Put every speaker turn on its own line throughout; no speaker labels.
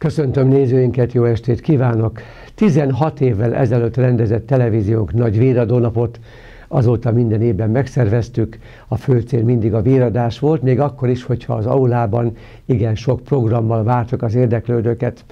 Köszöntöm nézőinket, jó estét kívánok! 16 évvel ezelőtt rendezett televíziónk nagy véradónapot, azóta minden évben megszerveztük, a fő cél mindig a véradás volt, még akkor is, hogyha az aulában igen sok programmal vártak az érdeklődőket.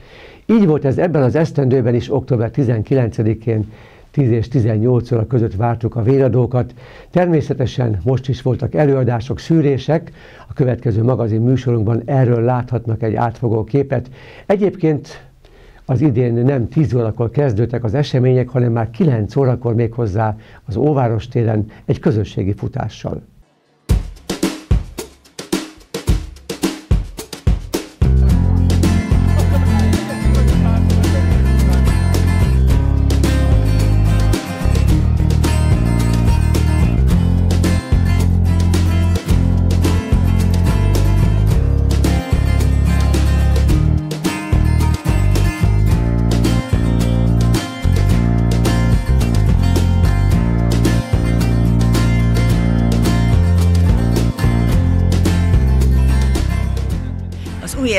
Így volt ez ebben az esztendőben is, október 19-én 10 és 18 óra között vártuk a véradókat. Természetesen most is voltak előadások, szűrések, a következő magazin műsorunkban erről láthatnak egy átfogó képet. Egyébként az idén nem 10 órakor kezdődtek az események, hanem már 9 órakor még hozzá az Óváros téren egy közösségi futással.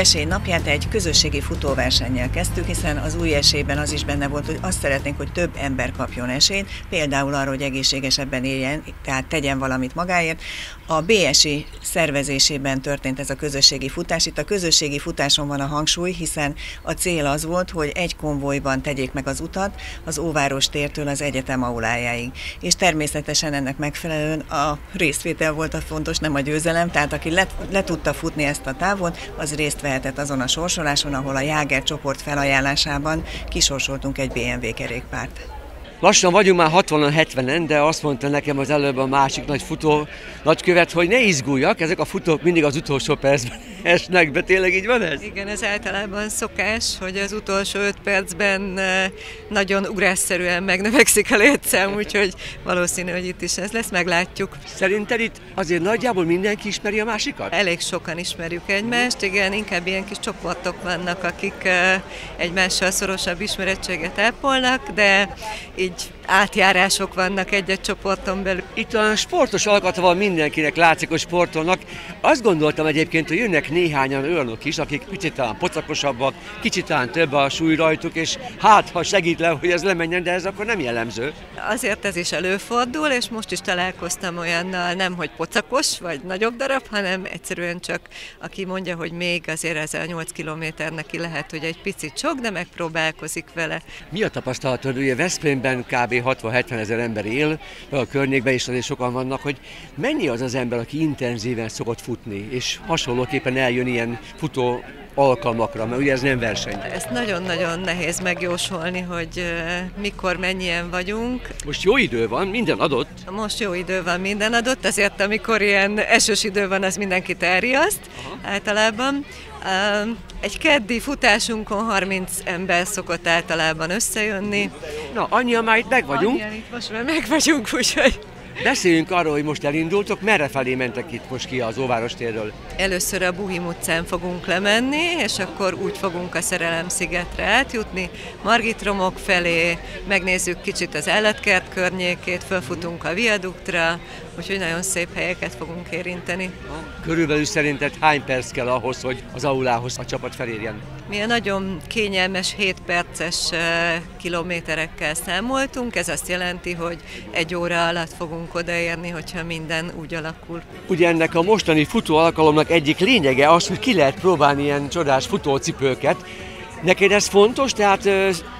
Esély napját egy közösségi futóversennyel kezdtük, hiszen az új esélyben az is benne volt, hogy azt szeretnénk, hogy több ember kapjon esélyt, például arra, hogy egészségesebben éljen, tehát tegyen valamit magáért. A BSI szervezésében történt ez a közösségi futás. Itt a közösségi futáson van a hangsúly, hiszen a cél az volt, hogy egy konvojban tegyék meg az utat az Óváros tértől az egyetem aulájáig. És természetesen ennek megfelelően a részvétel volt a fontos, nem a győzelem, tehát aki le, le tudta futni ezt a távot, az részt részt vehetett azon a sorsoláson, ahol a Jáger csoport felajánlásában kisorsoltunk egy BMW kerékpárt.
Lassan vagyunk már 60-70-en, de azt mondta nekem az előbb a másik nagy futó nagykövet, hogy ne izguljak, ezek a futók mindig az utolsó percben esnek be. Tényleg így van ez?
Igen, ez általában szokás, hogy az utolsó 5 percben eh, nagyon ugrásszerűen megnövekszik a létszám, úgyhogy valószínű, hogy itt is ez lesz, meglátjuk.
Szerinted itt azért nagyjából mindenki ismeri a másikat?
Elég sokan ismerjük egymást, igen, inkább ilyen kis csoportok vannak, akik eh, egymással szorosabb ismerettséget ápolnak, de így így átjárások vannak egy-egy csoporton belül.
Itt a sportos alkata van mindenkinek, látszik, hogy sportolnak. Azt gondoltam egyébként, hogy jönnek néhányan olyanok is, akik picit talán pocakosabbak, kicsit talán több a súly rajtuk, és hát, ha segít le, hogy ez lemenjen, de ez akkor nem jellemző.
Azért ez is előfordul, és most is találkoztam olyannal, nem hogy pocakos, vagy nagyobb darab, hanem egyszerűen csak aki mondja, hogy még azért ezzel a 8 kilométernek ki lehet, hogy egy picit sok, de megpróbálkozik vele.
Mi a tapasztalatod? Ugye Veszprémben kb. 60-70 ezer ember él, a környékben is azért sokan vannak, hogy mennyi az az ember, aki intenzíven szokott futni, és hasonlóképpen eljön ilyen futó alkalmakra, mert ugye ez nem verseny.
Ezt nagyon-nagyon nehéz megjósolni, hogy mikor mennyien vagyunk.
Most jó idő van, minden adott.
Most jó idő van, minden adott, ezért amikor ilyen esős idő van, az mindenkit elriaszt Aha. általában. Egy keddi futásunkon 30 ember szokott általában összejönni.
Na, annyi, már itt meg vagyunk.
Annyi, itt most már meg vagyunk, úgyhogy
Beszéljünk arról, hogy most elindultok, merre felé mentek itt most ki az Óváros térről?
Először a Buhim utcán fogunk lemenni, és akkor úgy fogunk a Szerelem szigetre átjutni, Margit romok felé, megnézzük kicsit az állatkert környékét, fölfutunk a viaduktra, úgyhogy nagyon szép helyeket fogunk érinteni.
Körülbelül szerinted hány perc kell ahhoz, hogy az aulához a csapat felérjen?
Mi a nagyon kényelmes 7 perces kilométerekkel számoltunk, ez azt jelenti, hogy egy óra alatt fogunk odaérni, hogyha minden úgy alakul.
Ugye ennek a mostani futó alkalomnak egyik lényege az, hogy ki lehet próbálni ilyen csodás futócipőket. Neked ez fontos, tehát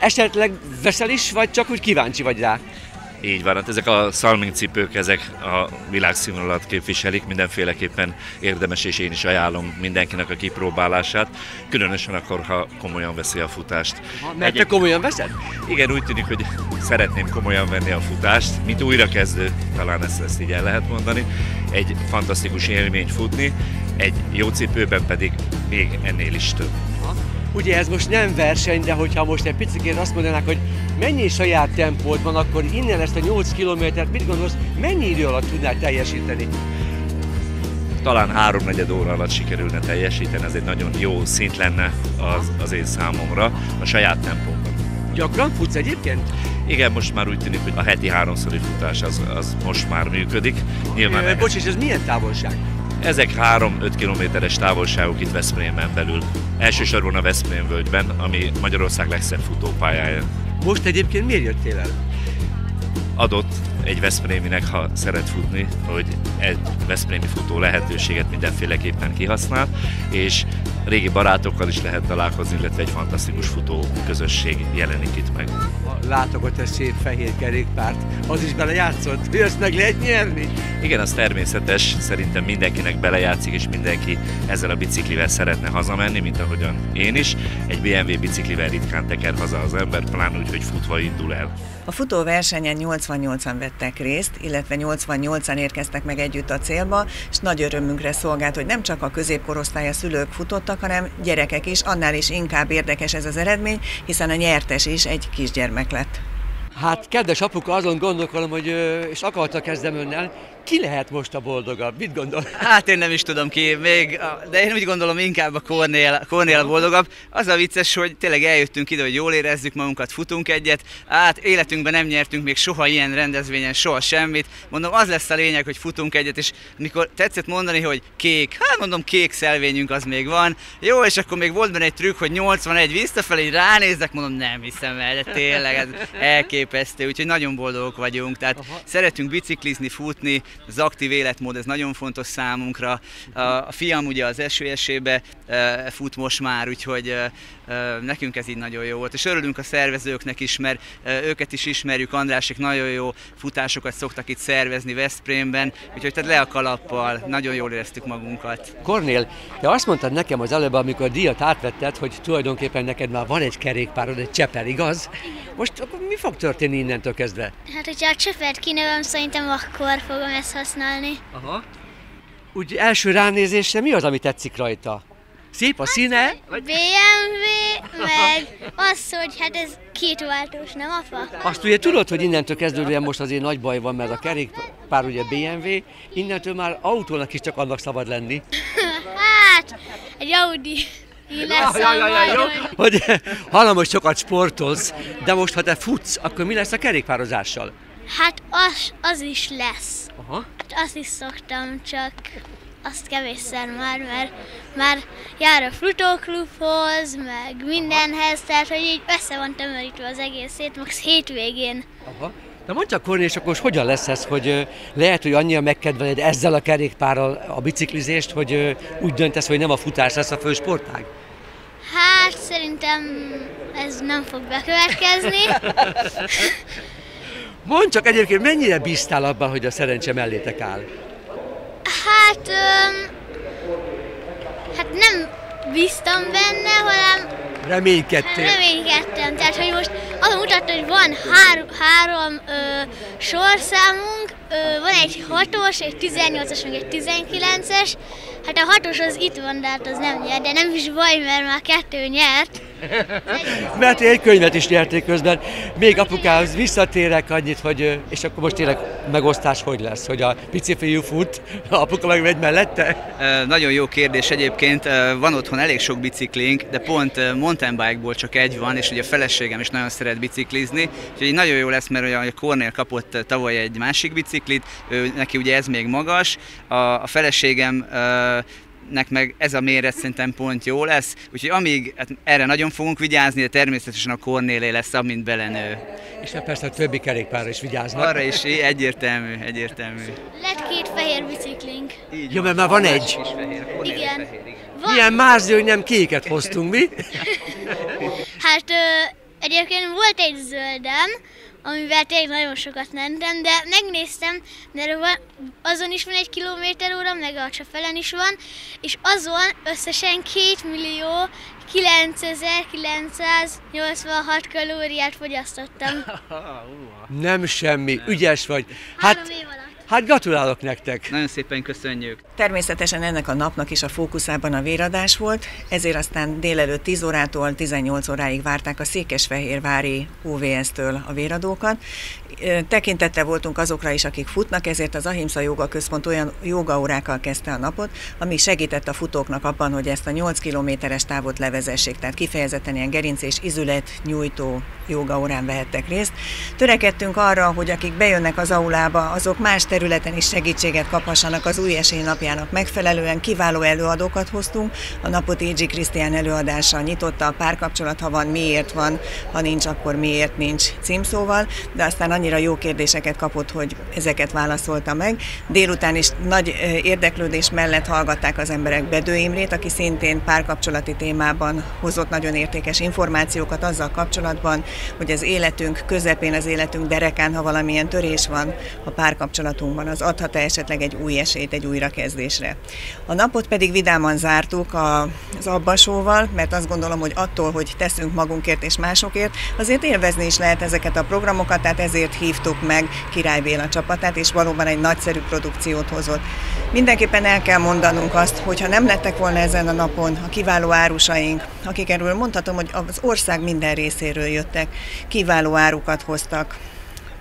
esetleg veszel is, vagy csak úgy kíváncsi vagy rá?
Így van, hát ezek a szalming cipők, ezek a világszínvonalat képviselik, mindenféleképpen érdemes, és én is ajánlom mindenkinek a kipróbálását, különösen akkor, ha komolyan veszi a futást.
Ha, mert Egy... te komolyan veszed?
Igen, úgy tűnik, hogy szeretném komolyan venni a futást, mint újrakezdő, talán ezt, ezt így el lehet mondani. Egy fantasztikus élmény futni, egy jó cipőben pedig még ennél is több.
Ugye ez most nem verseny, de hogyha most egy picit azt mondanák, hogy mennyi saját tempód van, akkor innen ezt a 8 kilométert, mit gondolsz, mennyi idő alatt tudnál teljesíteni?
Talán háromnegyed óra alatt sikerülne teljesíteni, ez egy nagyon jó szint lenne az, az én számomra, a saját tempómban.
Gyakran futsz egyébként?
Igen, most már úgy tűnik, hogy a heti háromszori futás az, az most már működik.
Nyilván Ö, bocs, és ez milyen távolság?
Ezek 3-5 kilométeres távolságok itt Veszprémen belül. Elsősorban a Veszprém völgyben, ami Magyarország legszebb futópályája.
Most egyébként miért jöttél el?
Adott egy Veszpréminek, ha szeret futni, hogy egy Veszprémi futó lehetőséget mindenféleképpen kihasznál, és régi barátokkal is lehet találkozni, illetve egy fantasztikus futó közösség jelenik itt meg.
Látogat egy szép fehér kerékpárt, az is belejátszott, hogy ezt meg lehet nyerni?
Igen, az természetes, szerintem mindenkinek belejátszik, és mindenki ezzel a biciklivel szeretne hazamenni, mint ahogyan én is. Egy BMW biciklivel ritkán teker haza az ember, pláne úgy, hogy futva indul el.
A futóversenyen 88-an vettek részt, illetve 88-an érkeztek meg együtt a célba, és nagy örömünkre szolgált, hogy nem csak a középkorosztály a szülők futottak, hanem gyerekek is, annál is inkább érdekes ez az eredmény, hiszen a nyertes is egy kisgyermek lett.
Hát, kedves apuka, azon gondolkodom, hogy és akartak kezdem önnel, ki lehet most a boldogabb? Mit gondol?
Hát én nem is tudom ki, még, de én úgy gondolom inkább a Kornél, Kornél a boldogabb. Az a vicces, hogy tényleg eljöttünk ide, hogy jól érezzük magunkat, futunk egyet. Hát életünkben nem nyertünk még soha ilyen rendezvényen, soha semmit. Mondom, az lesz a lényeg, hogy futunk egyet, és mikor tetszett mondani, hogy kék, hát mondom, kék szelvényünk az még van. Jó, és akkor még volt benne egy trükk, hogy 81 visszafelé, ránézek, mondom, nem hiszem el, de tényleg ez elképesztő, úgyhogy nagyon boldogok vagyunk. Tehát Aha. szeretünk biciklizni, futni, az aktív életmód, ez nagyon fontos számunkra. A fiam ugye az esőesébe e, fut most már, úgyhogy e, e, nekünk ez így nagyon jó volt. És örülünk a szervezőknek is, mert őket is ismerjük, Andrásik nagyon jó futásokat szoktak itt szervezni Veszprémben, úgyhogy tehát le a kalappal, nagyon jól éreztük magunkat.
Kornél, te azt mondtad nekem az előbb, amikor a díjat átvetted, hogy tulajdonképpen neked már van egy kerékpárod, egy csepel, igaz? Most akkor mi fog történni innentől kezdve?
Hát, hogyha a csepert kinövöm, szerintem akkor fogom ezt ezt használni.
Aha. Úgy első ránézésre mi az, ami tetszik rajta? Szép a színe?
BMW, meg az, hogy hát ez kétváltós, nem apa?
Azt ugye tudod, hogy innentől kezdődően most azért nagy baj van, mert a kerékpár ugye BMW, innentől már autónak is csak annak szabad lenni.
hát, egy Audi. Lesz ja, ja, ja, jó.
Hogy hallom, hogy sokat sportolsz, de most ha te futsz, akkor mi lesz a kerékpározással?
Hát az, az is lesz. Aha. Hát azt is szoktam, csak azt kevésszer már, mert már jár a futóklubhoz, meg mindenhez, tehát hogy így össze van tömörítve az egész hét, max hétvégén.
Aha. Na mondj csak, Kornél, és akkor hogy hogyan lesz ez, hogy lehet, hogy annyira megkedveled ezzel a kerékpárral a biciklizést, hogy úgy döntesz, hogy nem a futás lesz a fő sportág?
Hát szerintem ez nem fog bekövetkezni.
Mondd csak egyébként, mennyire bíztál abban, hogy a szerencse mellétek áll?
Hát, öm, hát nem bíztam benne, hanem
Reménykedtél.
Reménykedtem, tehát hogy most az mutatta, hogy van hár, három ö, sorszámunk, ö, van egy hatos, egy 18-as, meg egy 19-es. Hát a hatos az itt van, de hát az nem nyer, de nem is baj, mert már kettő nyert.
Mert egy könyvet is nyerték közben. Még apukához visszatérek annyit, hogy, és akkor most tényleg megosztás hogy lesz, hogy a pici fiú fut, apuka meg megy mellette?
Nagyon jó kérdés egyébként. Van otthon elég sok biciklink, de pont mountain bike-ból csak egy van, és ugye a feleségem is nagyon szeret biciklizni, úgyhogy nagyon jó lesz, mert a Cornél kapott tavaly egy másik biciklit, ő, neki ugye ez még magas, a, a feleségem nek meg ez a méret szerintem pont jó lesz, úgyhogy amíg hát erre nagyon fogunk vigyázni, de természetesen a Kornélé lesz, amint belenő.
És hát persze a többi kerékpárra is vigyáznak.
Arra is egyértelmű, egyértelmű.
Lett két fehér biciklink.
Így Jó, mert már van egy.
Is fehér, igen. Fehér, igen.
Van. Milyen mázli, hogy nem kéket hoztunk, mi?
hát ö, egyébként volt egy zöldem, amivel tényleg nagyon sokat mentem, de megnéztem, mert azon is van egy kilométer óra, meg a Csafelen is van, és azon összesen 2 millió 9986 kalóriát fogyasztottam.
Nem semmi, ügyes vagy. Hát, Három év alatt. Hát gratulálok nektek!
Nagyon szépen köszönjük!
Természetesen ennek a napnak is a fókuszában a véradás volt, ezért aztán délelőtt 10 órától 18 óráig várták a Székesfehérvári UVS-től a véradókat, Tekintettel voltunk azokra is, akik futnak, ezért az Ahimsa Joga Központ olyan jogaórákkal kezdte a napot, ami segített a futóknak abban, hogy ezt a 8 kilométeres távot levezessék, tehát kifejezetten ilyen gerinc és izület nyújtó jogaórán vehettek részt. Törekedtünk arra, hogy akik bejönnek az aulába, azok más területen is segítséget kaphassanak az új esély napjának megfelelően. Kiváló előadókat hoztunk. A napot Ézsi Krisztián előadása nyitotta a párkapcsolat, ha van, miért van, ha nincs, akkor miért nincs címszóval, de aztán annyira jó kérdéseket kapott, hogy ezeket válaszolta meg. Délután is nagy érdeklődés mellett hallgatták az emberek Bedő Imrét, aki szintén párkapcsolati témában hozott nagyon értékes információkat azzal kapcsolatban, hogy az életünk közepén, az életünk derekán, ha valamilyen törés van a párkapcsolatunkban, az adhat-e esetleg egy új esélyt egy újrakezdésre. A napot pedig vidáman zártuk az abbasóval, mert azt gondolom, hogy attól, hogy teszünk magunkért és másokért, azért élvezni is lehet ezeket a programokat, tehát ezért hívtuk meg Király Béla csapatát, és valóban egy nagyszerű produkciót hozott. Mindenképpen el kell mondanunk azt, hogy ha nem lettek volna ezen a napon a kiváló árusaink, akik erről mondhatom, hogy az ország minden részéről jöttek, kiváló árukat hoztak,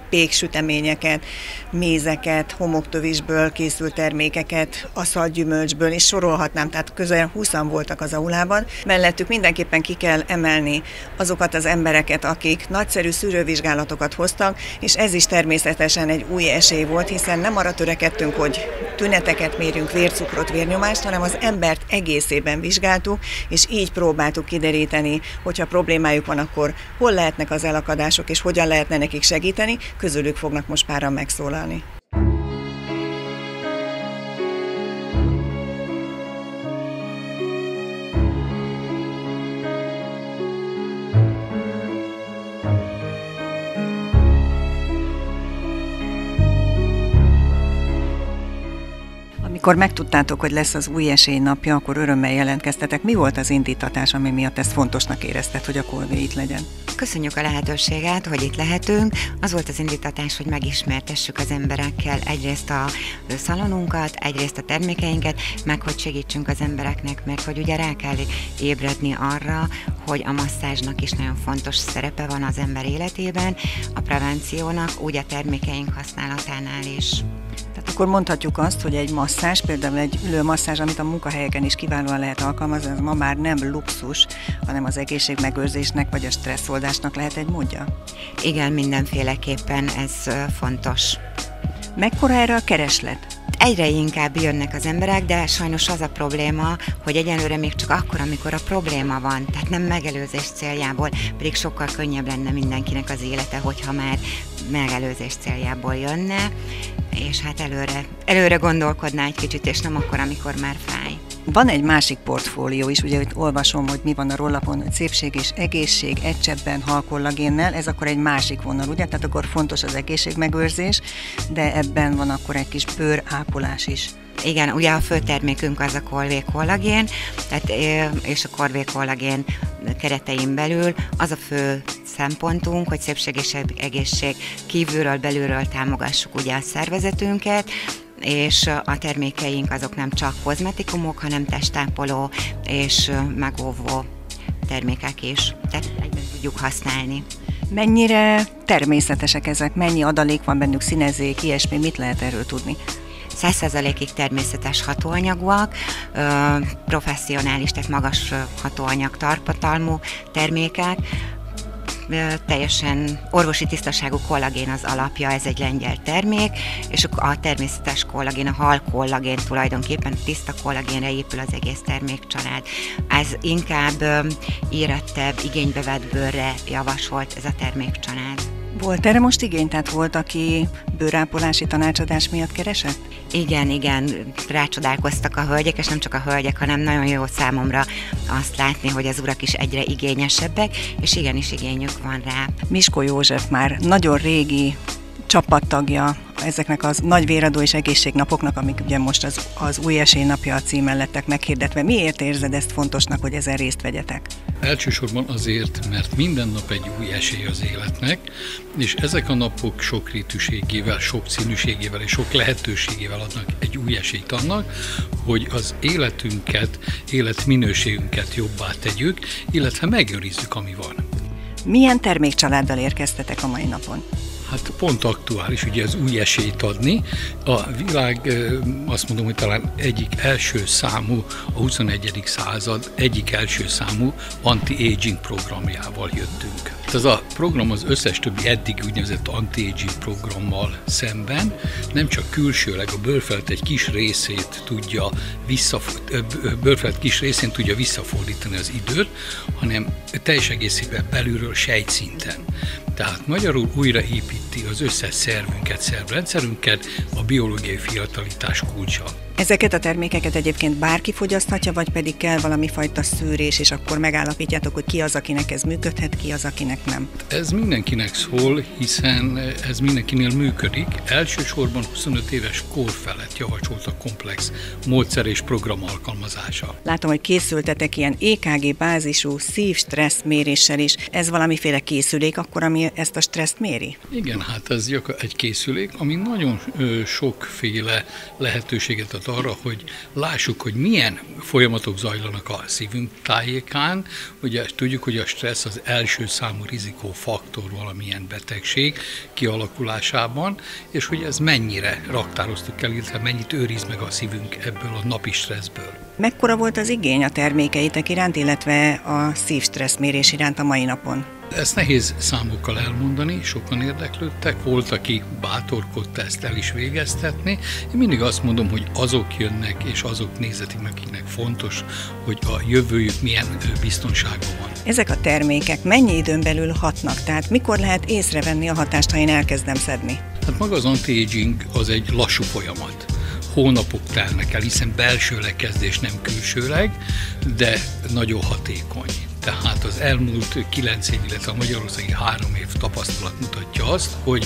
péksüteményeket, mézeket, homoktövisből készült termékeket, aszalgyümölcsből, és sorolhatnám, tehát közel 20 voltak az aulában. Mellettük mindenképpen ki kell emelni azokat az embereket, akik nagyszerű szűrővizsgálatokat hoztak, és ez is természetesen egy új esély volt, hiszen nem arra törekedtünk, hogy tüneteket mérjünk, vércukrot, vérnyomást, hanem az embert egészében vizsgáltuk, és így próbáltuk kideríteni, hogyha problémájuk van, akkor hol lehetnek az elakadások, és hogyan lehetne nekik segíteni, közülük fognak most páran megszólalni. Amikor megtudtátok, hogy lesz az új esély napja, akkor örömmel jelentkeztetek. Mi volt az indítatás, ami miatt ezt fontosnak érezted, hogy a kolvé itt legyen?
Köszönjük a lehetőséget, hogy itt lehetünk. Az volt az indítatás, hogy megismertessük az emberekkel egyrészt a szalonunkat, egyrészt a termékeinket, meg hogy segítsünk az embereknek, mert hogy ugye rá kell ébredni arra, hogy a masszázsnak is nagyon fontos szerepe van az ember életében, a prevenciónak, úgy a termékeink használatánál is.
Akkor mondhatjuk azt, hogy egy masszázs, például egy ülő masszázs, amit a munkahelyeken is kiválóan lehet alkalmazni, ez ma már nem luxus, hanem az egészségmegőrzésnek vagy a stresszoldásnak lehet egy módja?
Igen, mindenféleképpen ez fontos.
Mekkora erre a kereslet?
Egyre inkább jönnek az emberek, de sajnos az a probléma, hogy egyelőre még csak akkor, amikor a probléma van, tehát nem megelőzés céljából, pedig sokkal könnyebb lenne mindenkinek az élete, hogyha már megelőzés céljából jönne, és hát előre, előre gondolkodná egy kicsit, és nem akkor, amikor már fáj.
Van egy másik portfólió is, ugye, hogy olvasom, hogy mi van a rollapon, hogy szépség és egészség, egycsebben halkollagénnel, ez akkor egy másik vonal, ugye? Tehát akkor fontos az egészségmegőrzés, de ebben van akkor egy kis bőrápolás is.
Igen, ugye a fő termékünk az a kolvé kollagén, tehát, és a kolvé kollagén keretein belül az a fő szempontunk, hogy szépség és egészség kívülről, belülről támogassuk ugye a szervezetünket, és a termékeink azok nem csak kozmetikumok, hanem testápoló és megóvó termékek is. Tehát egyben tudjuk használni.
Mennyire természetesek ezek? Mennyi adalék van bennük, színezék, ilyesmi? Mit lehet erről tudni?
100%-ig természetes hatóanyagúak, professzionális, tehát magas hatóanyag tartalmú termékek, teljesen orvosi tisztaságú kollagén az alapja, ez egy lengyel termék, és a természetes kollagén, a hal kollagén tulajdonképpen tiszta kollagénre épül az egész termékcsalád. Ez inkább érettebb, igénybe vett bőrre javasolt ez a termékcsalád.
Volt erre most igény? Tehát volt, aki bőrápolási tanácsadás miatt keresett?
Igen, igen, rácsodálkoztak a hölgyek, és nem csak a hölgyek, hanem nagyon jó számomra azt látni, hogy az urak is egyre igényesebbek, és igenis igényük van rá.
Misko József már nagyon régi csapattagja ezeknek az nagy véradó és egészségnapoknak, amik ugye most az, az új esélynapja a címen lettek meghirdetve. Miért érzed ezt fontosnak, hogy ezen részt vegyetek?
Elsősorban azért, mert minden nap egy új esély az életnek, és ezek a napok sok ritűségével, sok színűségével és sok lehetőségével adnak egy új esélyt annak, hogy az életünket, életminőségünket jobbá tegyük, illetve megőrizzük, ami van.
Milyen termékcsaláddal érkeztetek a mai napon?
Hát pont aktuális ugye az új esélyt adni. A világ azt mondom, hogy talán egyik első számú, a 21. század egyik első számú anti-aging programjával jöttünk. Ez a program az összes többi eddig úgynevezett anti-aging programmal szemben nem csak külsőleg a bőrfelt egy kis részét tudja bőrfelt kis részén tudja visszafordítani az időt, hanem teljes egészében belülről sejtszinten. Tehát magyarul újraépíti az összes szervünket, szervrendszerünket, a biológiai fiatalitás kulcsa.
Ezeket a termékeket egyébként bárki fogyaszthatja, vagy pedig kell valami fajta szűrés, és akkor megállapítjátok, hogy ki az, akinek ez működhet, ki az, akinek nem?
Ez mindenkinek szól, hiszen ez mindenkinél működik. Elsősorban 25 éves kor felett javasolt a komplex módszer és program alkalmazása.
Látom, hogy készültetek ilyen EKG bázisú szív-stressz méréssel is. Ez valamiféle készülék akkor, ami ezt a stresszt méri?
Igen, hát ez egy készülék, ami nagyon sokféle lehetőséget ad arra, hogy lássuk, hogy milyen folyamatok zajlanak a szívünk tájékán. Ugye tudjuk, hogy a stressz az első számú rizikófaktor valamilyen betegség kialakulásában, és hogy ez mennyire raktároztuk el, illetve mennyit őriz meg a szívünk ebből a napi stresszből.
Mekkora volt az igény a termékeitek iránt, illetve a szívstresszmérés iránt a mai napon?
Ezt nehéz számokkal elmondani, sokan érdeklődtek, volt, aki bátorkodta ezt el is végeztetni. Én mindig azt mondom, hogy azok jönnek, és azok nézetik akiknek fontos, hogy a jövőjük milyen biztonságban van.
Ezek a termékek mennyi időn belül hatnak? Tehát mikor lehet észrevenni a hatást, ha én elkezdem szedni?
Hát maga az anti-aging az egy lassú folyamat hónapok telnek el, hiszen belsőleg kezdés, nem külsőleg, de nagyon hatékony. Tehát az elmúlt kilenc év, illetve a magyarországi három év tapasztalat mutatja azt, hogy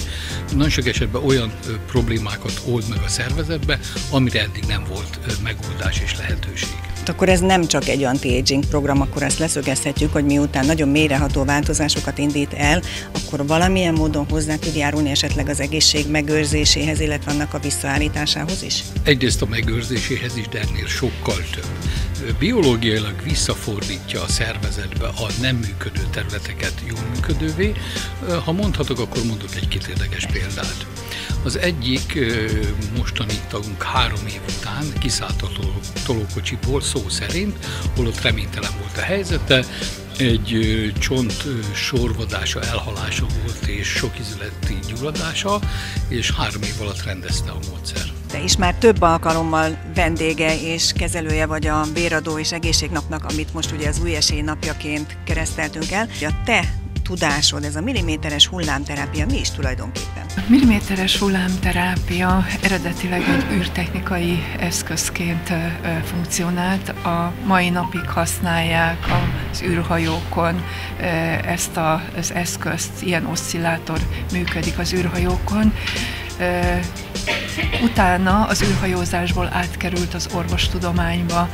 nagyon sok esetben olyan problémákat old meg a szervezetbe, amire eddig nem volt megoldás és lehetőség.
Akkor ez nem csak egy anti-aging program, akkor ezt leszögezhetjük, hogy miután nagyon mélyreható változásokat indít el, akkor valamilyen módon hozzá tud járulni esetleg az egészség megőrzéséhez, illetve annak a visszaállításához is?
Egyrészt a megőrzéséhez is, de ennél sokkal több biológiailag visszafordítja a szervezetbe a nem működő területeket jól működővé. Ha mondhatok, akkor mondok egy-két érdekes példát. Az egyik mostani tagunk három év után kiszállt a tolókocsiból szó szerint, holott reménytelen volt a helyzete, egy csont sorvadása, elhalása volt és sok izületi gyulladása, és három év alatt rendezte a módszer.
Te is már több alkalommal vendége és kezelője vagy a Béradó és Egészségnapnak, amit most ugye az új esély napjaként kereszteltünk el. A te tudásod, ez a milliméteres hullámterápia mi is tulajdonképpen?
A milliméteres hullámterápia eredetileg egy űrtechnikai eszközként funkcionált. A mai napig használják az űrhajókon ezt a, az eszközt, ilyen oszcillátor működik az űrhajókon. Utána az űrhajózásból átkerült az orvostudományba,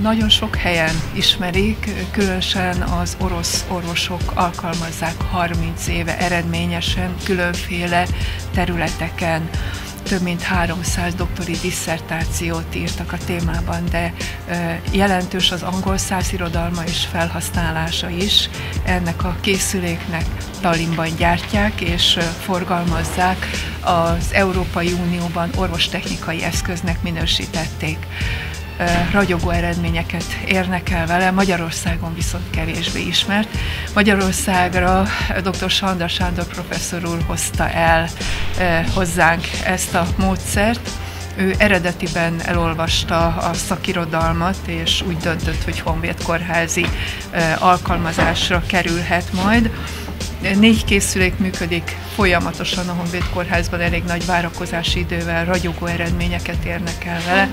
nagyon sok helyen ismerik, különösen az orosz orvosok alkalmazzák 30 éve eredményesen különféle területeken több mint 300 doktori disszertációt írtak a témában, de jelentős az angol százirodalma és felhasználása is. Ennek a készüléknek Tallinnban gyártják és forgalmazzák, az Európai Unióban orvostechnikai eszköznek minősítették ragyogó eredményeket érnek el vele, Magyarországon viszont kevésbé ismert. Magyarországra dr. Sandra Sándor professzor úr hozta el hozzánk ezt a módszert, ő eredetiben elolvasta a szakirodalmat, és úgy döntött, hogy Honvéd kórházi alkalmazásra kerülhet majd. Négy készülék működik folyamatosan a Honvéd kórházban, elég nagy várakozási idővel, ragyogó eredményeket érnek el vele,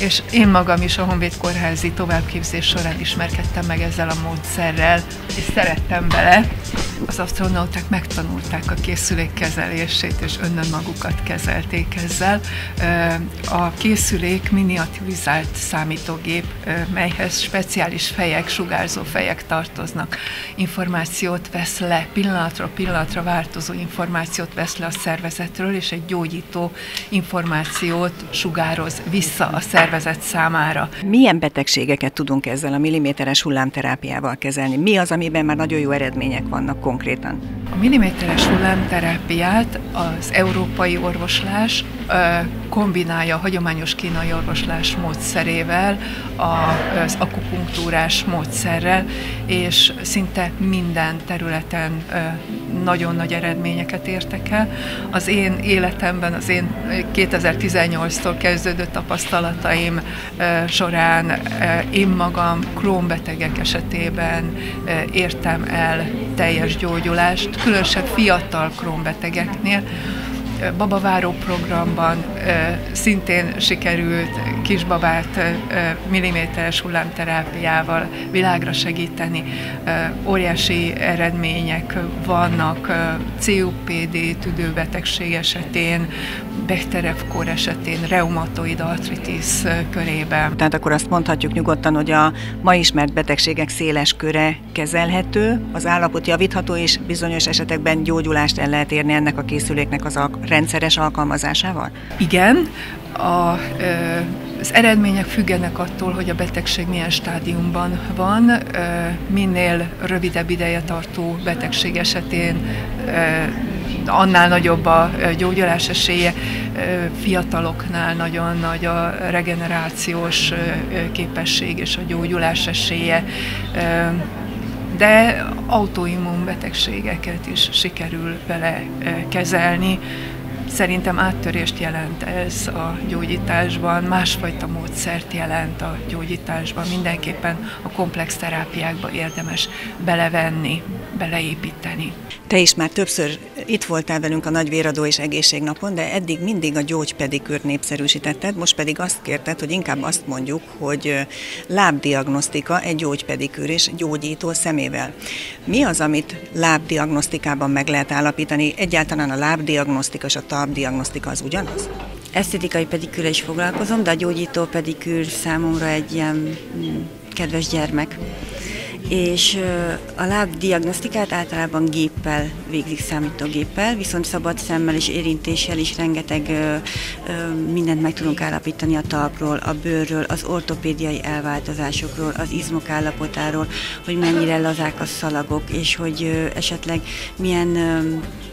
és én magam is a Honvéd kórházi továbbképzés során ismerkedtem meg ezzel a módszerrel, és szerettem bele. Az astronauták megtanulták a készülék kezelését, és önnön magukat kezelték ezzel. A készülék miniaturizált számítógép, melyhez speciális fejek, sugárzó fejek tartoznak. Információt vesz le, pillanatról pillanatra változó információt vesz le a szervezetről, és egy gyógyító információt sugároz vissza a szervezet számára.
Milyen betegségeket tudunk ezzel a milliméteres hullámterápiával kezelni? Mi az, amiben már nagyon jó eredmények vannak konkrétan?
A milliméteres hullámterápiát az európai orvoslás kombinálja a hagyományos kínai orvoslás módszerével, az akupunktúrás módszerrel, és szinte minden területen nagyon nagy eredményeket értek el. Az én életemben, az én 2018-tól kezdődött tapasztalataim során én magam krónbetegek esetében értem el teljes gyógyulást, különösen fiatal krónbetegeknél, babaváró programban szintén sikerült kisbabát milliméteres hullámterápiával világra segíteni. Óriási eredmények vannak COPD tüdőbetegség esetén, Bechterew kór esetén, reumatoid artritis körében.
Tehát akkor azt mondhatjuk nyugodtan, hogy a ma ismert betegségek széles köre kezelhető, az állapot javítható, és bizonyos esetekben gyógyulást el lehet érni ennek a készüléknek az alk- rendszeres alkalmazásával?
Igen, a, az eredmények függenek attól, hogy a betegség milyen stádiumban van. Minél rövidebb ideje tartó betegség esetén annál nagyobb a gyógyulás esélye. Fiataloknál nagyon nagy a regenerációs képesség és a gyógyulás esélye de autoimmun betegségeket is sikerül vele kezelni. Szerintem áttörést jelent ez a gyógyításban, másfajta módszert jelent a gyógyításban. Mindenképpen a komplex terápiákba érdemes belevenni, beleépíteni.
Te is már többször itt voltál velünk a Nagy Véradó és Egészségnapon, de eddig mindig a gyógypedikűrt népszerűsítetted, most pedig azt kérted, hogy inkább azt mondjuk, hogy lábdiagnosztika egy gyógypedikűr és gyógyító szemével. Mi az, amit lábdiagnosztikában meg lehet állapítani? Egyáltalán a lábdiagnosztika és a talpdiagnosztika az ugyanaz?
Esztetikai pedikűrre is foglalkozom, de a gyógyító pedikűr számomra egy ilyen mm, kedves gyermek és a lábdiagnosztikát általában géppel végzik számítógéppel, viszont szabad szemmel és érintéssel is rengeteg mindent meg tudunk állapítani a talpról, a bőrről, az ortopédiai elváltozásokról, az izmok állapotáról, hogy mennyire lazák a szalagok, és hogy esetleg milyen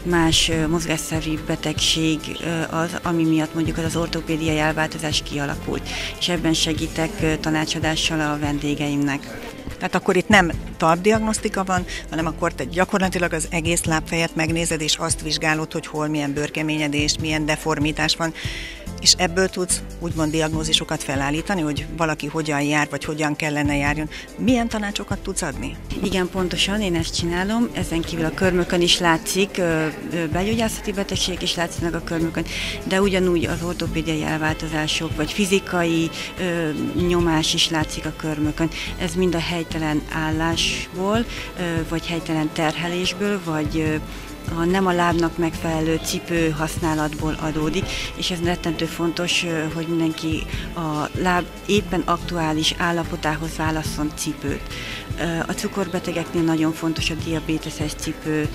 más mozgásszervi betegség az, ami miatt mondjuk az, az ortopédiai elváltozás kialakult. És ebben segítek tanácsadással a vendégeimnek.
Tehát akkor itt nem talpdiagnosztika van, hanem akkor te gyakorlatilag az egész lábfejet megnézed, és azt vizsgálod, hogy hol milyen bőrkeményedés, milyen deformitás van, és ebből tudsz úgymond diagnózisokat felállítani, hogy valaki hogyan jár, vagy hogyan kellene járjon. Milyen tanácsokat tudsz adni?
Igen, pontosan, én ezt csinálom. Ezen kívül a körmökön is látszik, begyógyászati betegség is látszik a körmökön, de ugyanúgy az ortopédiai elváltozások, vagy fizikai nyomás is látszik a körmökön. Ez mind a helytelen állásból, vagy helytelen terhelésből, vagy a nem a lábnak megfelelő cipő használatból adódik, és ez rettentő fontos, hogy mindenki a láb éppen aktuális állapotához válasszon cipőt. A cukorbetegeknél nagyon fontos a diabéteses cipő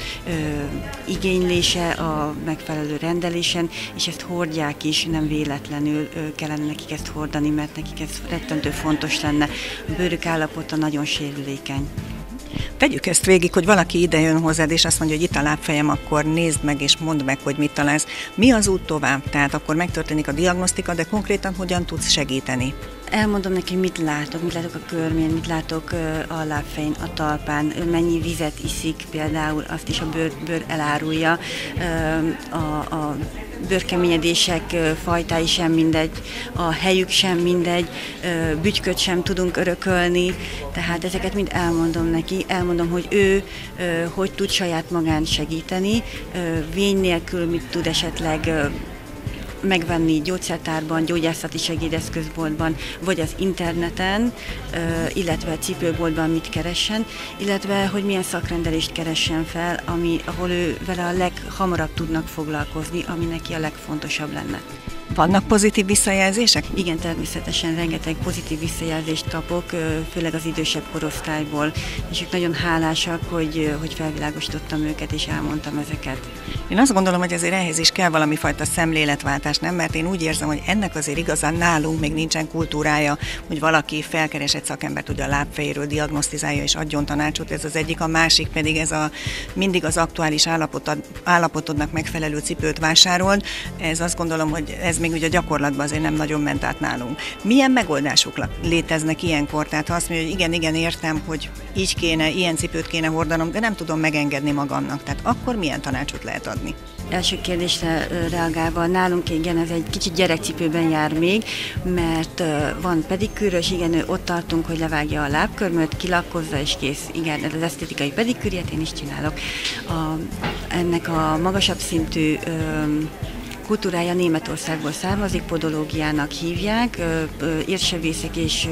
igénylése a megfelelő rendelésen, és ezt hordják is, nem véletlenül kellene nekik ezt hordani, mert nekik ez rettentő fontos lenne. A bőrük állapota nagyon sérülékeny.
Tegyük ezt végig, hogy valaki ide jön hozzád, és azt mondja, hogy itt a lábfejem, akkor nézd meg, és mondd meg, hogy mit találsz. Mi az út tovább? Tehát akkor megtörténik a diagnosztika, de konkrétan hogyan tudsz segíteni?
Elmondom neki, mit látok, mit látok a körmén, mit látok a lábfején, a talpán, mennyi vizet iszik például, azt is a bőr, bőr elárulja. A, a bőrkeményedések fajtái sem mindegy, a helyük sem mindegy, bütyköt sem tudunk örökölni, tehát ezeket mind elmondom neki, elmondom, hogy ő hogy tud saját magán segíteni, vény nélkül mit tud esetleg megvenni gyógyszertárban, gyógyászati segédeszközboltban, vagy az interneten, illetve a cipőboltban mit keressen, illetve hogy milyen szakrendelést keressen fel, ami, ahol ő vele a leghamarabb tudnak foglalkozni, ami neki a legfontosabb lenne.
Vannak pozitív visszajelzések?
Igen, természetesen rengeteg pozitív visszajelzést kapok, főleg az idősebb korosztályból, és ők nagyon hálásak, hogy, hogy felvilágosítottam őket, és elmondtam ezeket.
Én azt gondolom, hogy azért ehhez is kell valami fajta szemléletváltás, nem? Mert én úgy érzem, hogy ennek azért igazán nálunk még nincsen kultúrája, hogy valaki felkeres egy szakembert, ugye a lábfejéről diagnosztizálja és adjon tanácsot, ez az egyik, a másik pedig ez a mindig az aktuális állapotod, állapotodnak megfelelő cipőt vásárold. Ez azt gondolom, hogy ez még ugye gyakorlatban azért nem nagyon ment át nálunk. Milyen megoldások léteznek ilyenkor? Tehát ha azt mondja, hogy igen, igen, értem, hogy így kéne, ilyen cipőt kéne hordanom, de nem tudom megengedni magamnak. Tehát akkor milyen tanácsot lehet adni?
Első kérdésre reagálva, nálunk igen, ez egy kicsit gyerekcipőben jár még, mert van pedikűrös, igen, ott tartunk, hogy levágja a lábkörmöt, kilakkozza és kész. Igen, ez az esztetikai pedikűriet én is csinálok. A, ennek a magasabb szintű kultúrája Németországból származik, podológiának hívják, érsebészek és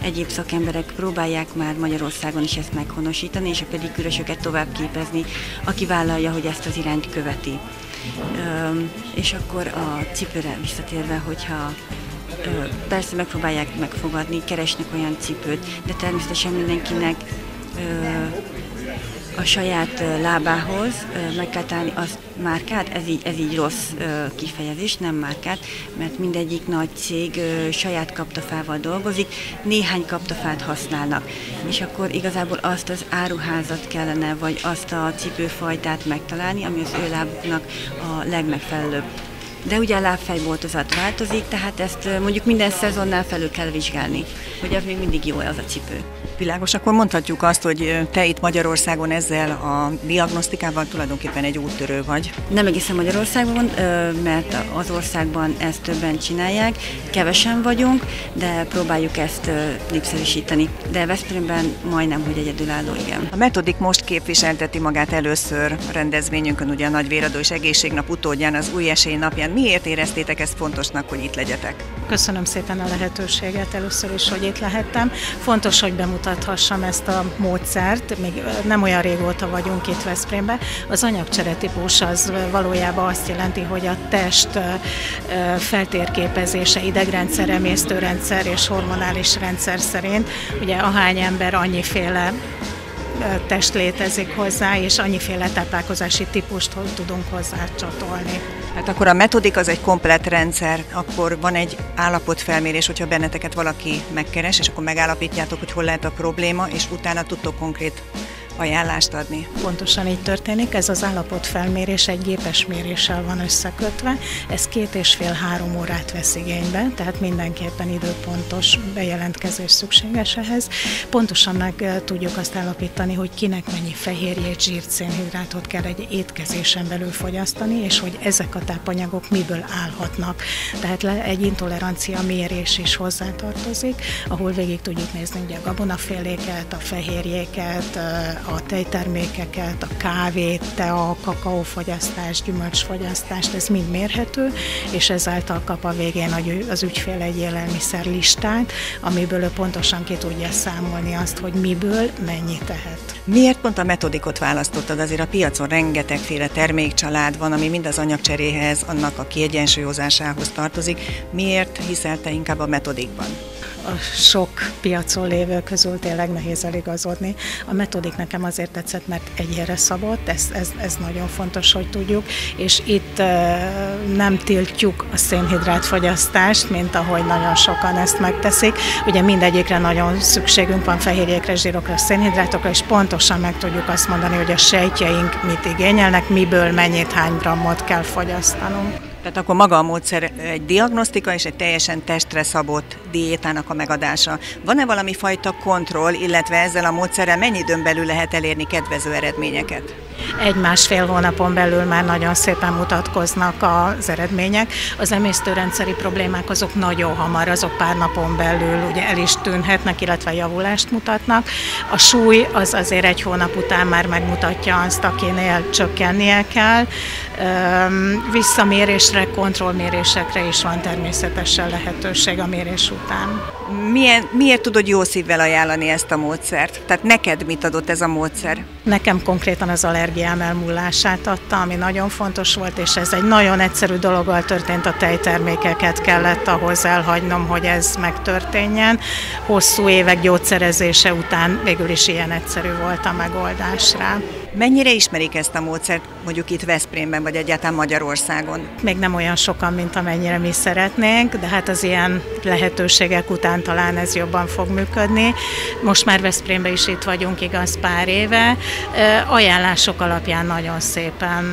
egyéb szakemberek próbálják már Magyarországon is ezt meghonosítani, és a pedikűrösöket tovább képezni, aki vállalja, hogy ezt az irányt követi. És akkor a cipőre visszatérve, hogyha persze megpróbálják megfogadni, keresnek olyan cipőt, de természetesen mindenkinek a saját lábához meg kell találni azt márkát, ez így, ez így rossz kifejezés, nem márkát, mert mindegyik nagy cég saját kaptafával dolgozik, néhány kaptafát használnak, és akkor igazából azt az áruházat kellene, vagy azt a cipőfajtát megtalálni, ami az ő lábuknak a legmegfelelőbb. De ugye a lábfejboltozat változik, tehát ezt mondjuk minden szezonnál felül kell vizsgálni, hogy az még mindig jó az a cipő.
Világos, akkor mondhatjuk azt, hogy te itt Magyarországon ezzel a diagnosztikával tulajdonképpen egy úttörő vagy.
Nem egészen Magyarországon, mert az országban ezt többen csinálják, kevesen vagyunk, de próbáljuk ezt népszerűsíteni. De Veszprémben majdnem, hogy egyedülálló, igen.
A metodik most képviselteti magát először rendezvényünkön, ugye a Nagy Véradó és Egészségnap utódján, az új esély napján. Miért éreztétek ezt fontosnak, hogy itt legyetek?
Köszönöm szépen a lehetőséget először is, hogy itt lehettem. Fontos, hogy bemutathassam ezt a módszert, még nem olyan régóta vagyunk itt Veszprémben. Az anyagcsere típus az valójában azt jelenti, hogy a test feltérképezése idegrendszer, emésztőrendszer és hormonális rendszer szerint, ugye ahány ember annyiféle test létezik hozzá, és annyiféle táplálkozási típust tudunk hozzá csatolni.
Hát akkor a metodik az egy komplet rendszer, akkor van egy állapotfelmérés, hogyha benneteket valaki megkeres, és akkor megállapítjátok, hogy hol lehet a probléma, és utána tudtok konkrét ajánlást adni.
Pontosan így történik, ez az állapotfelmérés egy gépes méréssel van összekötve, ez két és fél-három órát vesz igénybe, tehát mindenképpen időpontos bejelentkezés szükséges ehhez. Pontosan meg tudjuk azt állapítani, hogy kinek mennyi fehérjét, zsírt, szénhidrátot kell egy étkezésen belül fogyasztani, és hogy ezek a tápanyagok miből állhatnak. Tehát egy intolerancia mérés is hozzátartozik, ahol végig tudjuk nézni ugye a gabonaféléket, a fehérjéket, a tejtermékeket, a kávét, tea, kakaófogyasztást, gyümölcsfogyasztást, ez mind mérhető, és ezáltal kap a végén az ügyfél egy élelmiszer listát, amiből ő pontosan ki tudja számolni azt, hogy miből mennyi tehet.
Miért pont a metodikot választottad? Azért a piacon rengetegféle termékcsalád van, ami mind az anyagcseréhez, annak a kiegyensúlyozásához tartozik. Miért hiszel te inkább a metodikban?
A sok piacon lévő közül tényleg nehéz eligazodni. A metodik nekem azért tetszett, mert egyére szabott, ez, ez, ez nagyon fontos, hogy tudjuk, és itt nem tiltjuk a szénhidrát fogyasztást, mint ahogy nagyon sokan ezt megteszik. Ugye mindegyikre nagyon szükségünk van fehérjékre, zsírokra, szénhidrátokra, és pontosan meg tudjuk azt mondani, hogy a sejtjeink mit igényelnek, miből mennyit, hány grammot kell fogyasztanunk.
Tehát akkor maga a módszer egy diagnosztika és egy teljesen testre szabott diétának a megadása. Van-e valami fajta kontroll, illetve ezzel a módszerrel mennyi időn belül lehet elérni kedvező eredményeket?
Egy-másfél hónapon belül már nagyon szépen mutatkoznak az eredmények. Az emésztőrendszeri problémák azok nagyon hamar, azok pár napon belül ugye el is tűnhetnek, illetve javulást mutatnak. A súly az azért egy hónap után már megmutatja azt, akinél csökkennie kell. Visszamérésre, kontrollmérésekre is van természetesen lehetőség a mérés után.
Milyen, miért tudod jó szívvel ajánlani ezt a módszert? Tehát neked mit adott ez a módszer?
Nekem konkrétan az allergiám elmúlását adta, ami nagyon fontos volt, és ez egy nagyon egyszerű dologgal történt, a tejtermékeket kellett ahhoz elhagynom, hogy ez megtörténjen. Hosszú évek gyógyszerezése után végül is ilyen egyszerű volt a megoldás rá.
Mennyire ismerik ezt a módszert mondjuk itt Veszprémben, vagy egyáltalán Magyarországon?
Még nem olyan sokan, mint amennyire mi szeretnénk, de hát az ilyen lehetőségek után talán ez jobban fog működni. Most már Veszprémben is itt vagyunk, igaz, pár éve. Ajánlások alapján nagyon szépen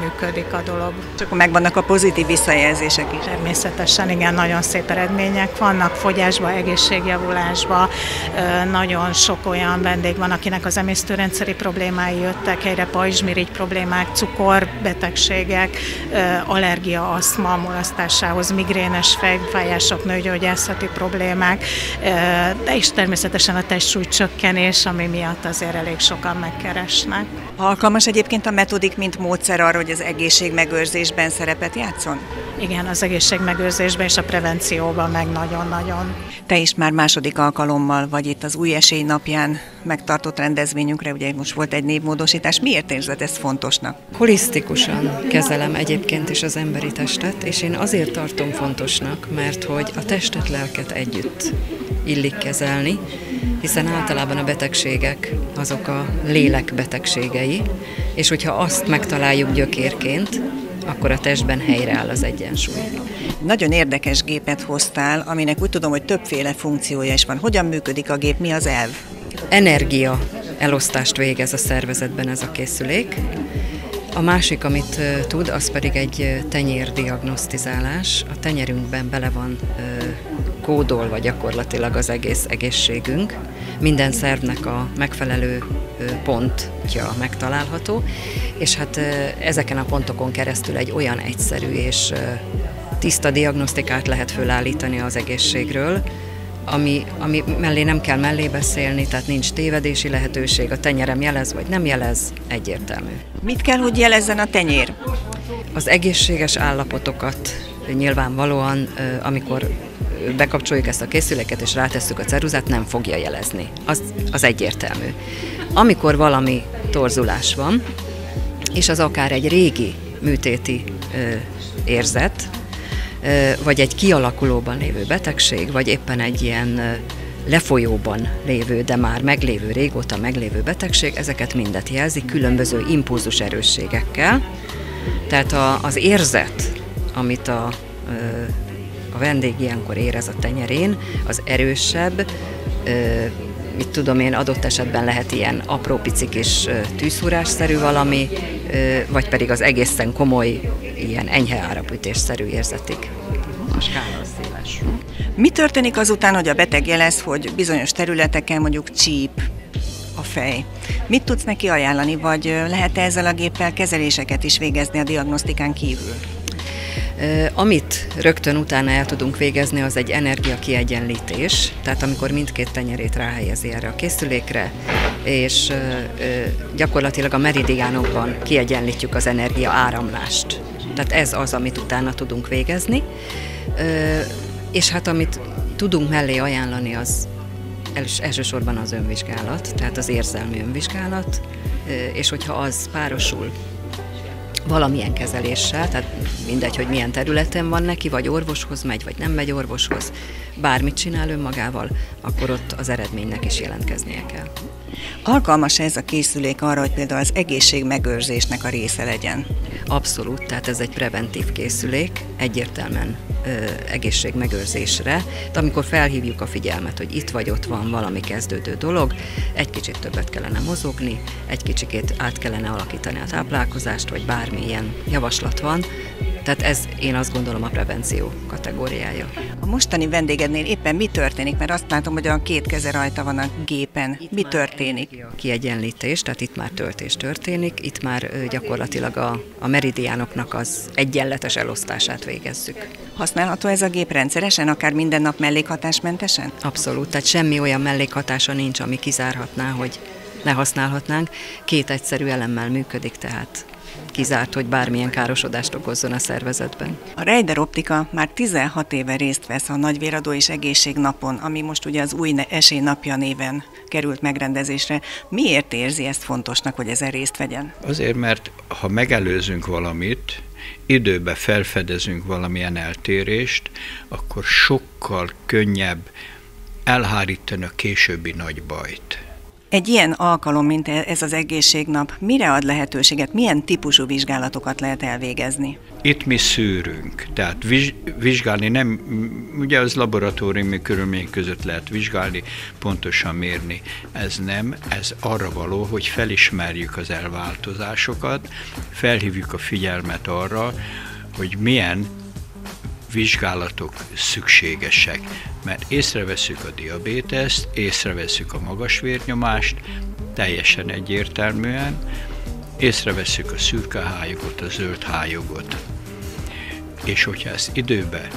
működik a dolog.
Csak megvannak a pozitív visszajelzések is.
Természetesen, igen, nagyon szép eredmények vannak, fogyásba, egészségjavulásba. Nagyon sok olyan vendég van, akinek az emésztőrendszeri problémái jött jöttek helyre pajzsmirigy problémák, cukorbetegségek, allergia, aszma mulasztásához, migrénes fejfájások, nőgyógyászati problémák, de is természetesen a testsúly csökkenés, ami miatt azért elég sokan megkeresnek.
Alkalmas egyébként a metodik, mint módszer arra, hogy az egészségmegőrzésben szerepet játszon?
Igen, az egészségmegőrzésben és a prevencióban meg nagyon-nagyon.
Te is már második alkalommal vagy itt az új esély napján megtartott rendezvényünkre, ugye most volt egy névmódosítás. Miért érzed ezt fontosnak?
Holisztikusan kezelem egyébként is az emberi testet, és én azért tartom fontosnak, mert hogy a testet, lelket együtt illik kezelni, hiszen általában a betegségek azok a lélek betegségei, és hogyha azt megtaláljuk gyökérként, akkor a testben helyreáll az egyensúly.
Nagyon érdekes gépet hoztál, aminek úgy tudom, hogy többféle funkciója is van. Hogyan működik a gép, mi az elv?
Energia elosztást végez a szervezetben ez a készülék. A másik, amit tud, az pedig egy tenyérdiagnosztizálás. A tenyerünkben bele van kódolva gyakorlatilag az egész egészségünk. Minden szervnek a megfelelő pontja megtalálható, és hát ezeken a pontokon keresztül egy olyan egyszerű és tiszta diagnosztikát lehet fölállítani az egészségről, ami, ami mellé nem kell mellé beszélni, tehát nincs tévedési lehetőség, a tenyerem jelez vagy nem jelez, egyértelmű.
Mit kell, hogy jelezzen a tenyér?
Az egészséges állapotokat nyilvánvalóan, amikor bekapcsoljuk ezt a készüléket és rátesszük a ceruzát, nem fogja jelezni. Az, az egyértelmű. Amikor valami torzulás van, és az akár egy régi műtéti ö, érzet, vagy egy kialakulóban lévő betegség, vagy éppen egy ilyen lefolyóban lévő, de már meglévő, régóta meglévő betegség, ezeket mindet jelzi különböző impulzus erősségekkel. Tehát a, az érzet, amit a, a vendég ilyenkor érez a tenyerén, az erősebb, mit tudom én, adott esetben lehet ilyen apró picik és tűzhúrásszerű valami, vagy pedig az egészen komoly, ilyen enyhe árapütésszerű érzetig. Skála széles.
Mi történik azután, hogy a beteg jelez, hogy bizonyos területeken mondjuk csíp a fej? Mit tudsz neki ajánlani, vagy lehet -e ezzel a géppel kezeléseket is végezni a diagnosztikán kívül?
Amit rögtön utána el tudunk végezni, az egy energiakiegyenlítés, tehát amikor mindkét tenyerét ráhelyezi erre a készülékre, és gyakorlatilag a meridiánokban kiegyenlítjük az energia áramlást. Tehát ez az, amit utána tudunk végezni. És hát amit tudunk mellé ajánlani, az elsősorban az önvizsgálat, tehát az érzelmi önvizsgálat, és hogyha az párosul valamilyen kezeléssel, tehát mindegy, hogy milyen területen van neki, vagy orvoshoz megy, vagy nem megy orvoshoz, bármit csinál önmagával, akkor ott az eredménynek is jelentkeznie kell.
Alkalmas ez a készülék arra, hogy például az egészségmegőrzésnek a része legyen?
Abszolút, tehát ez egy preventív készülék, egyértelműen egészségmegőrzésre. De amikor felhívjuk a figyelmet, hogy itt vagy ott van valami kezdődő dolog, egy kicsit többet kellene mozogni, egy kicsikét át kellene alakítani a táplálkozást, vagy bármilyen javaslat van, tehát ez én azt gondolom a prevenció kategóriája.
A mostani vendégednél éppen mi történik? Mert azt látom, hogy a két keze rajta van a gépen. Itt mi történik?
A kiegyenlítés, tehát itt már töltés történik, itt már gyakorlatilag a, a meridiánoknak az egyenletes elosztását végezzük.
Használható ez a gép rendszeresen, akár minden nap mellékhatásmentesen?
Abszolút, tehát semmi olyan mellékhatása nincs, ami kizárhatná, hogy ne használhatnánk. Két egyszerű elemmel működik, tehát kizárt, hogy bármilyen károsodást okozzon a szervezetben.
A Reider Optika már 16 éve részt vesz a Nagyvéradó és Egészség napon, ami most ugye az új esély napja néven került megrendezésre. Miért érzi ezt fontosnak, hogy ezen részt vegyen?
Azért, mert ha megelőzünk valamit, időbe felfedezünk valamilyen eltérést, akkor sokkal könnyebb elhárítani a későbbi nagy bajt.
Egy ilyen alkalom, mint e- ez az egészségnap, mire ad lehetőséget, milyen típusú vizsgálatokat lehet elvégezni?
Itt mi szűrünk, tehát vizsgálni nem, ugye az laboratóriumi körülmények között lehet vizsgálni, pontosan mérni. Ez nem, ez arra való, hogy felismerjük az elváltozásokat, felhívjuk a figyelmet arra, hogy milyen vizsgálatok szükségesek, mert észreveszük a diabéteszt, észreveszük a magas vérnyomást, teljesen egyértelműen, észreveszük a szürke hályogot, a zöld hályogot. És hogyha ezt időbe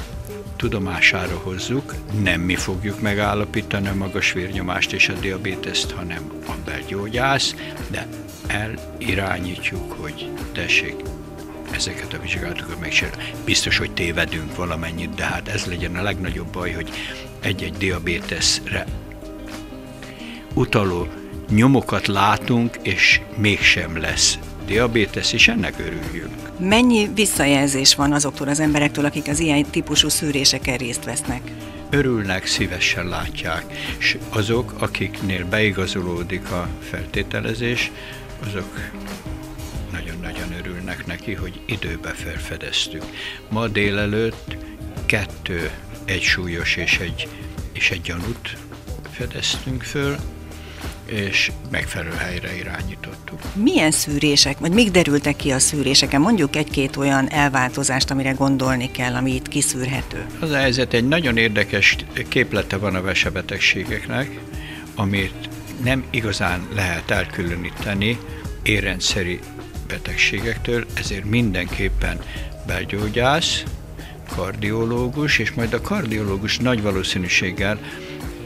tudomására hozzuk, nem mi fogjuk megállapítani a magas vérnyomást és a diabéteszt, hanem a belgyógyász, de elirányítjuk, hogy tessék, ezeket a vizsgálatokat megcsinálni. Biztos, hogy tévedünk valamennyit, de hát ez legyen a legnagyobb baj, hogy egy-egy diabéteszre utaló nyomokat látunk, és mégsem lesz diabétesz, és ennek örüljünk.
Mennyi visszajelzés van azoktól az emberektől, akik az ilyen típusú szűréseken részt vesznek?
Örülnek, szívesen látják, és azok, akiknél beigazolódik a feltételezés, azok neki, hogy időbe felfedeztük. Ma délelőtt kettő, egy súlyos és egy, és egy gyanút fedeztünk föl, és megfelelő helyre irányítottuk.
Milyen szűrések, vagy még derültek ki a szűréseken? Mondjuk egy-két olyan elváltozást, amire gondolni kell, ami itt kiszűrhető.
Az a helyzet egy nagyon érdekes képlete van a vesebetegségeknek, amit nem igazán lehet elkülöníteni érrendszeri betegségektől, ezért mindenképpen belgyógyász, kardiológus, és majd a kardiológus nagy valószínűséggel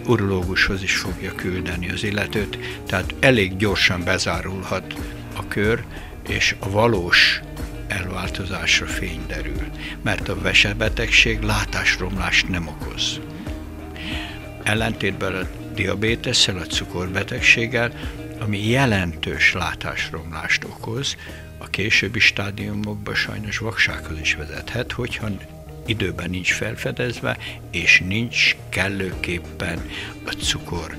urológushoz is fogja küldeni az illetőt, tehát elég gyorsan bezárulhat a kör, és a valós elváltozásra fény derül, mert a vesebetegség látásromlást nem okoz. Ellentétben a diabétesszel, a cukorbetegséggel ami jelentős látásromlást okoz, a későbbi stádiumokban sajnos vaksághoz is vezethet, hogyha időben nincs felfedezve, és nincs kellőképpen a cukor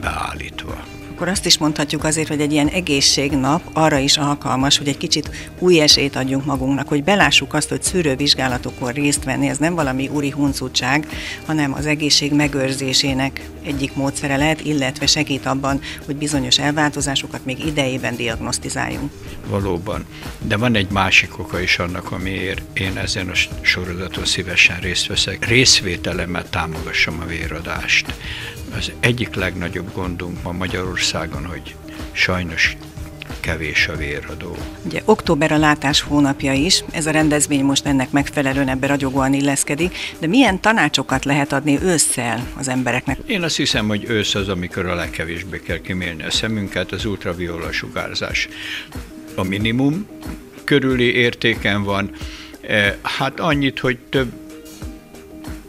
beállítva
akkor azt is mondhatjuk azért, hogy egy ilyen egészségnap arra is alkalmas, hogy egy kicsit új esélyt adjunk magunknak, hogy belássuk azt, hogy szűrővizsgálatokon részt venni, ez nem valami úri huncutság, hanem az egészség megőrzésének egyik módszere lehet, illetve segít abban, hogy bizonyos elváltozásokat még idejében diagnosztizáljunk.
Valóban. De van egy másik oka is annak, amiért én ezen a sorozaton szívesen részt veszek. Részvételemmel támogassam a véradást az egyik legnagyobb gondunk ma Magyarországon, hogy sajnos kevés a véradó.
Ugye október a látás hónapja is, ez a rendezvény most ennek megfelelően ebbe ragyogóan illeszkedik, de milyen tanácsokat lehet adni ősszel az embereknek?
Én azt hiszem, hogy ősz az, amikor a legkevésbé kell kimélni a szemünket, az ultraviola sugárzás a minimum körüli értéken van, eh, hát annyit, hogy több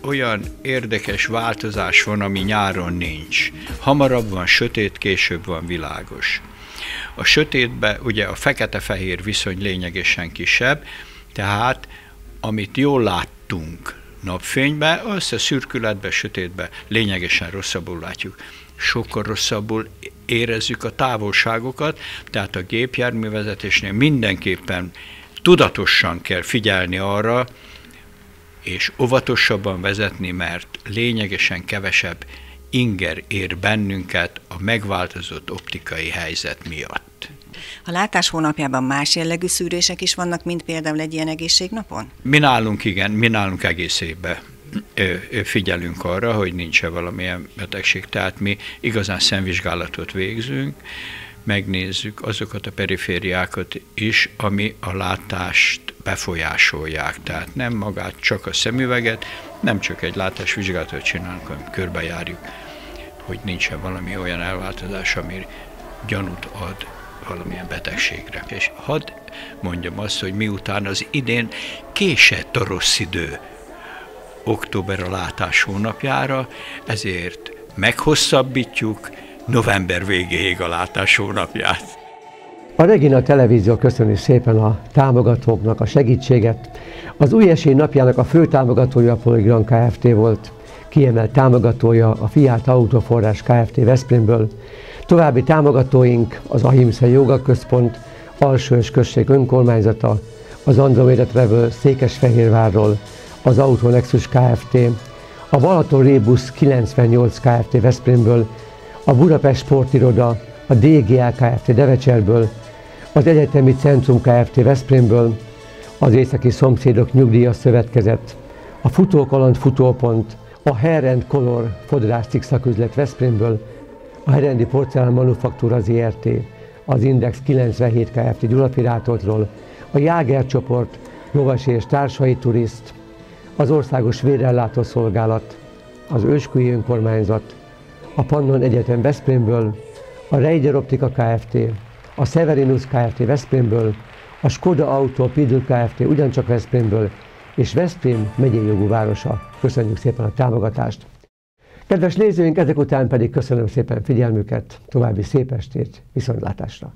olyan érdekes változás van, ami nyáron nincs. Hamarabb van sötét, később van világos. A sötétbe ugye a fekete-fehér viszony lényegesen kisebb, tehát amit jól láttunk napfénybe, azt a szürkületbe, sötétbe lényegesen rosszabbul látjuk. Sokkal rosszabbul érezzük a távolságokat, tehát a gépjárművezetésnél mindenképpen tudatosan kell figyelni arra, és óvatosabban vezetni, mert lényegesen kevesebb inger ér bennünket a megváltozott optikai helyzet miatt.
A látás hónapjában más jellegű szűrések is vannak, mint például egy ilyen egészségnapon?
Mi nálunk igen, mi nálunk egész évben figyelünk arra, hogy nincs-e valamilyen betegség. Tehát mi igazán szemvizsgálatot végzünk, megnézzük azokat a perifériákat is, ami a látást befolyásolják. Tehát nem magát, csak a szemüveget, nem csak egy látásvizsgálatot csinálunk, hanem körbejárjuk, hogy nincs valami olyan elváltozás, ami gyanút ad valamilyen betegségre. És hadd mondjam azt, hogy miután az idén késett a rossz idő október a látás hónapjára, ezért meghosszabbítjuk november végéig a látás hónapját.
A Regina Televízió köszöni szépen a támogatóknak a segítséget. Az új esély napjának a fő támogatója a Polygram Kft. volt. Kiemelt támogatója a Fiat Autoforrás Kft. Veszprémből. További támogatóink az Ahimsa Joga Központ, Alsős Község Önkormányzata, az Andromeda Travel Székesfehérvárról, az Autonexus Kft., a Balaton Rébus 98 Kft. Veszprémből, a Budapest Sportiroda, a DGL Kft. Devecserből, az Egyetemi Centrum Kft. Veszprémből, az Északi Szomszédok Nyugdíjas Szövetkezet, a Futókaland Futópont, a Hair and Color Fodrásztik Szaküzlet Veszprémből, a Herendi Porcelán Manufaktúra ZRT, az Index 97 Kft. Gyulapirátortról, a Jáger csoport, Lovasi és Társai Turiszt, az Országos Vérellátó Szolgálat, az Ősküli Önkormányzat, a Pannon Egyetem Veszprémből, a Reider Optika Kft., a Severinus Kft. Veszprémből, a Skoda Auto Pidl Kft. ugyancsak Veszprémből, és Veszprém megyei jogú városa. Köszönjük szépen a támogatást! Kedves nézőink, ezek után pedig köszönöm szépen figyelmüket, további szép estét, viszontlátásra!